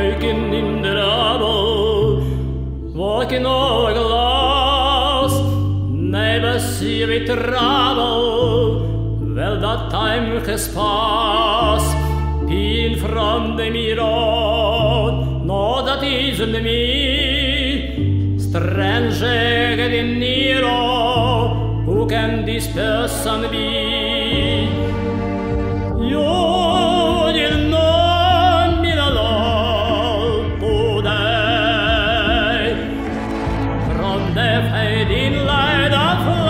faking in the rubble, walking over glass, never see me trouble. Well, that time has passed, peeing from the mirror, no, that isn't me. Stranger getting nearer, who can this person be? 陪您来的客。